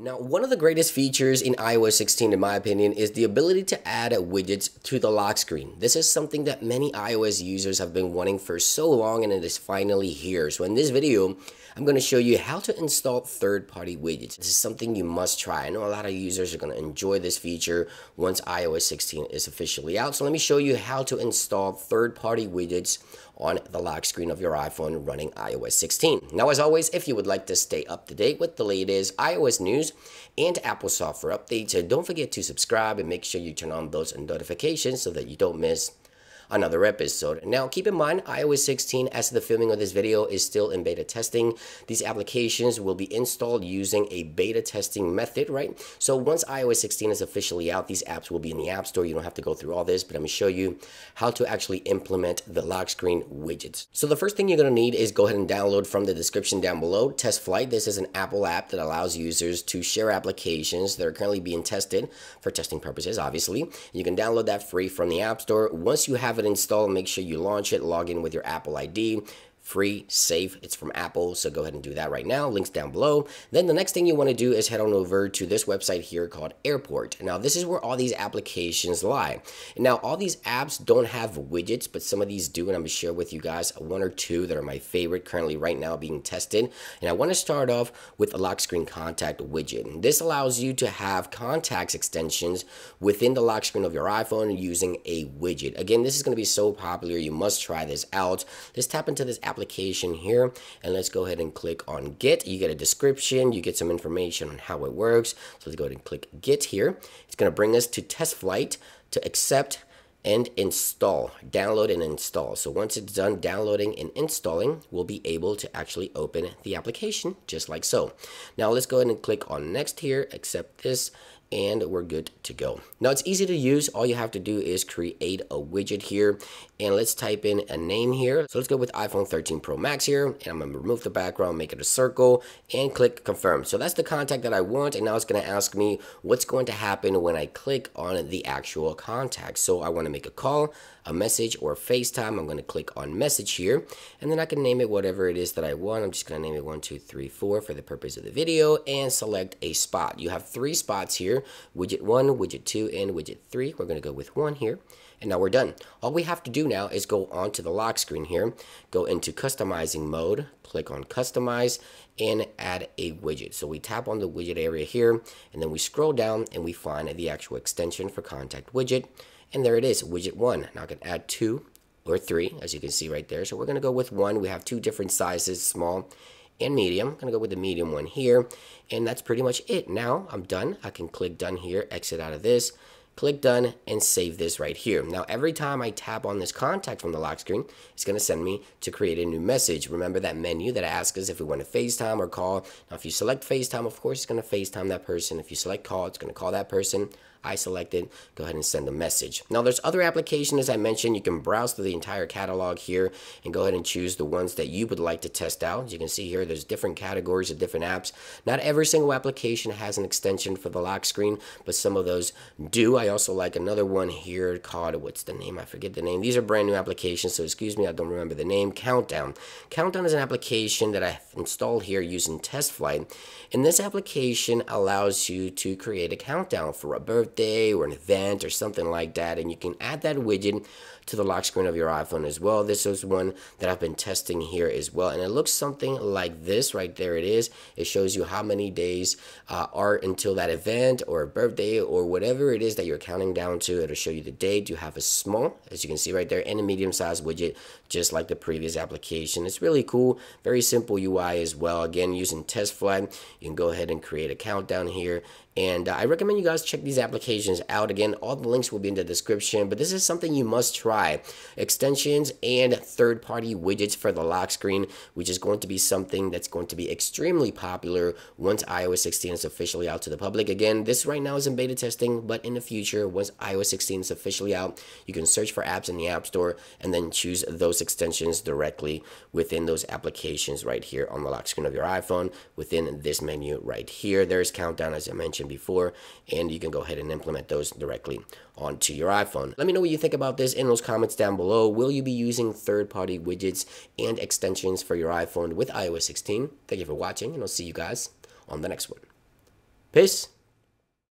Now, one of the greatest features in iOS 16, in my opinion, is the ability to add widgets to the lock screen. This is something that many iOS users have been wanting for so long and it is finally here. So in this video, I'm going to show you how to install third-party widgets. This is something you must try. I know a lot of users are going to enjoy this feature once iOS 16 is officially out. So let me show you how to install third-party widgets on the lock screen of your iPhone running iOS 16. Now, as always, if you would like to stay up to date with the latest iOS news and Apple software updates, don't forget to subscribe and make sure you turn on those notifications so that you don't miss another episode. Now, keep in mind, iOS 16, as the filming of this video, is still in beta testing. These applications will be installed using a beta testing method, right? So once iOS 16 is officially out, these apps will be in the App Store. You don't have to go through all this, but I'm going to show you how to actually implement the lock screen widgets. So the first thing you're going to need is go ahead and download from the description down below TestFlight. This is an Apple app that allows users to share applications that are currently being tested for testing purposes, obviously. You can download that free from the App Store. Once you have have it installed, make sure you launch it, log in with your Apple ID free, safe. It's from Apple, so go ahead and do that right now. Links down below. Then the next thing you want to do is head on over to this website here called Airport. Now, this is where all these applications lie. Now, all these apps don't have widgets, but some of these do, and I'm going to share with you guys one or two that are my favorite currently right now being tested. And I want to start off with a lock screen contact widget. This allows you to have contacts extensions within the lock screen of your iPhone using a widget. Again, this is going to be so popular. You must try this out. Let's tap into this app application here and let's go ahead and click on get you get a description you get some information on how it works. So let's go ahead and click get here. It's going to bring us to TestFlight to accept and install download and install. So once it's done downloading and installing we'll be able to actually open the application just like so. Now let's go ahead and click on next here accept this and we're good to go. Now it's easy to use. All you have to do is create a widget here and let's type in a name here. So let's go with iPhone 13 Pro Max here and I'm gonna remove the background, make it a circle and click confirm. So that's the contact that I want and now it's gonna ask me what's going to happen when I click on the actual contact. So I wanna make a call, a message or FaceTime. I'm gonna click on message here and then I can name it whatever it is that I want. I'm just gonna name it one, two, three, four for the purpose of the video and select a spot. You have three spots here widget 1, widget 2, and widget 3. We're going to go with 1 here. And now we're done. All we have to do now is go onto the lock screen here, go into customizing mode, click on customize, and add a widget. So we tap on the widget area here, and then we scroll down and we find the actual extension for contact widget. And there it is, widget 1. Now I can add 2 or 3, as you can see right there. So we're going to go with 1. We have two different sizes, small and medium. I'm to go with the medium one here. And that's pretty much it. Now I'm done. I can click done here, exit out of this, click done, and save this right here. Now every time I tap on this contact from the lock screen, it's to send me to create a new message. Remember that menu that asks us if we want to FaceTime or call. Now if you select FaceTime, of course it's to FaceTime that person. If you select call, it's to call that person. I selected, go ahead and send a message. Now there's other applications as I mentioned, you can browse through the entire catalog here and go ahead and choose the ones that you would like to test out. As you can see here, there's different categories of different apps. Not every single application has an extension for the lock screen, but some of those do. I also like another one here called, what's the name? I forget the name. These are brand new applications, so excuse me, I don't remember the name. Countdown. Countdown is an application that I installed here using TestFlight. And this application allows you to create a countdown for a birthday birthday or an event or something like that. And you can add that widget to the lock screen of your iPhone as well. This is one that I've been testing here as well. And it looks something like this right there it is. It shows you how many days uh, are until that event or birthday or whatever it is that you're counting down to. It'll show you the date. You have a small, as you can see right there, and a medium sized widget, just like the previous application. It's really cool. Very simple UI as well. Again, using TestFlight, you can go ahead and create a countdown here and uh, I recommend you guys check these applications out. Again, all the links will be in the description, but this is something you must try. Extensions and third-party widgets for the lock screen, which is going to be something that's going to be extremely popular once iOS 16 is officially out to the public. Again, this right now is in beta testing, but in the future, once iOS 16 is officially out, you can search for apps in the App Store and then choose those extensions directly within those applications right here on the lock screen of your iPhone within this menu right here. There's Countdown, as I mentioned before, and you can go ahead and implement those directly onto your iPhone. Let me know what you think about this in those comments down below. Will you be using third-party widgets and extensions for your iPhone with iOS 16? Thank you for watching, and I'll see you guys on the next one. Peace.